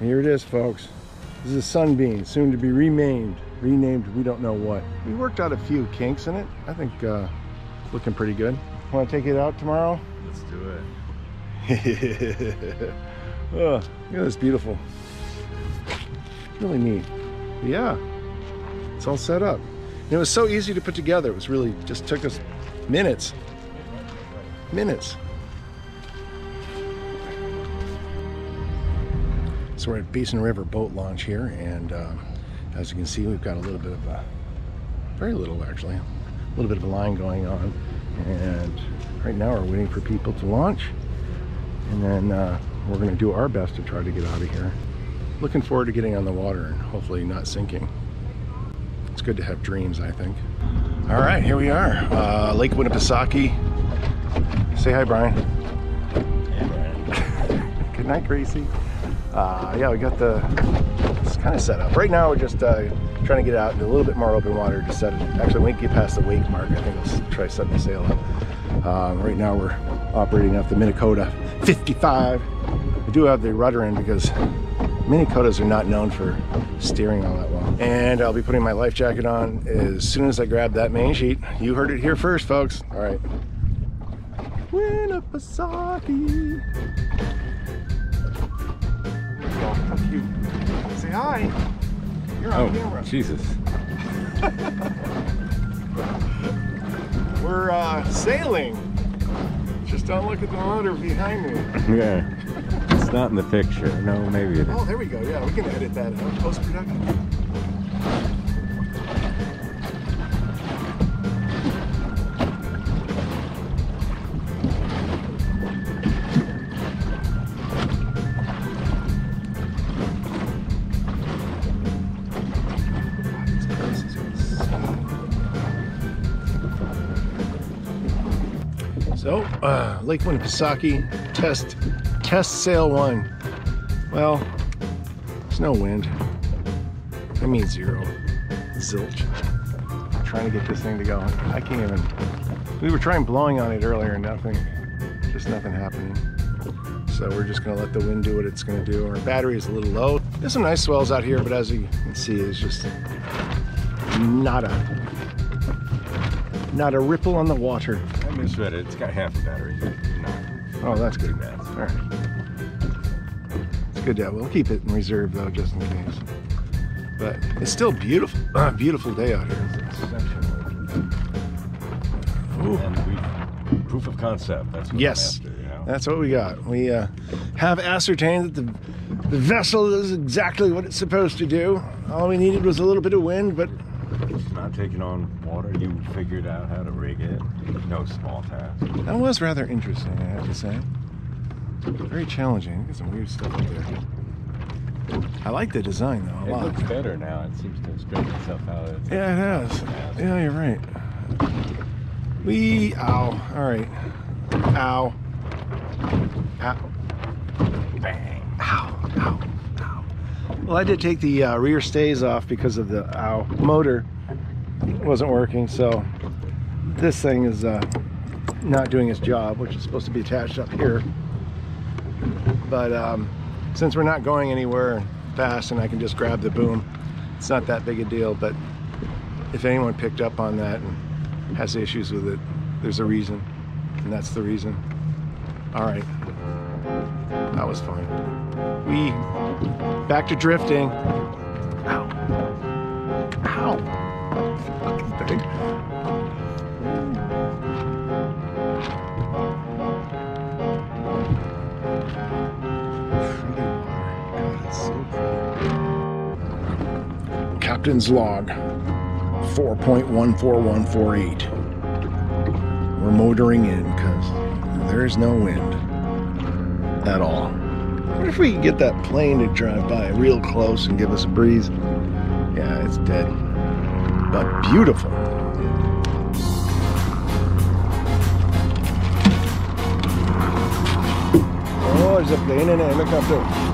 Here it is, folks. This is a Sunbeam, soon to be renamed. Renamed, we don't know what. We worked out a few kinks in it. I think uh, looking pretty good. Want to take it out tomorrow? Let's do it. oh, look at this beautiful. Really neat. Yeah, it's all set up. And it was so easy to put together. It was really just took us minutes. Minutes. So we're at Basin River boat launch here, and um, as you can see, we've got a little bit of a, very little actually, a little bit of a line going on. And right now we're waiting for people to launch, and then uh, we're going to do our best to try to get out of here. Looking forward to getting on the water and hopefully not sinking. It's good to have dreams, I think. All right, here we are, uh, Lake Winnipesaukee. Say hi, Brian. Hey, Brian. Good night, Gracie. Uh, yeah, we got the, it's kind of set up. Right now, we're just uh, trying to get out into a little bit more open water to set it. Actually, when we get past the wake mark, I think we'll try setting the sail up. Um, right now, we're operating off the Minn Kota 55. We do have the rudder in because Minn Kotas are not known for steering all that well. And I'll be putting my life jacket on as soon as I grab that main sheet. You heard it here first, folks. All right. Winnipesaukee. Say hi. You're on camera. Oh, Jesus. We're uh, sailing. Just don't look at the water behind me. Yeah. It's not in the picture. No, maybe it is. Oh, there we go. Yeah, we can edit that out. Post So, uh, Lake Winnipesaukee test test sail one. Well, there's no wind. I mean zero. Zilch. trying to get this thing to go. I can't even. We were trying blowing on it earlier, and nothing. Just nothing happening. So we're just gonna let the wind do what it's gonna do. Our battery is a little low. There's some nice swells out here, but as you can see, it's just not a not a ripple on the water. I misread it. It's got half a battery. No. Oh, that's good. All right. It's good to have. We'll keep it in reserve though, just in case. But it's still beautiful. Uh, beautiful day out here. Ooh. And we proof of concept. That's what Yes. After, you know? That's what we got. We uh, have ascertained that the, the vessel is exactly what it's supposed to do. All we needed was a little bit of wind, but Taking on water. You figured out how to rig it. No small task. that was rather interesting, I have to say. Very challenging. Got some weird stuff up there. I like the design though a It lot. looks better now. It seems to have straighten itself out. It's Yeah, it has. Yeah, you're right. We, ow. All right. Ow. Ow. Bang. Ow. Ow. Ow. Well, I did take the uh, rear stays off because of the ow motor wasn't working. So this thing is uh, not doing its job, which is supposed to be attached up here. But um, since we're not going anywhere fast and I can just grab the boom, it's not that big a deal. But if anyone picked up on that and has issues with it, there's a reason, and that's the reason. All right, that was fun. We back to drifting. Ow! Captain's log 4.14148. We're motoring in because there's no wind at all. What if we could get that plane to drive by real close and give us a breeze? Yeah, it's dead. But beautiful. Oh, there's a plane and a helicopter.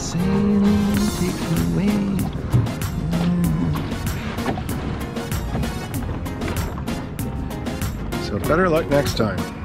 Sailing, take me away. So better luck next time.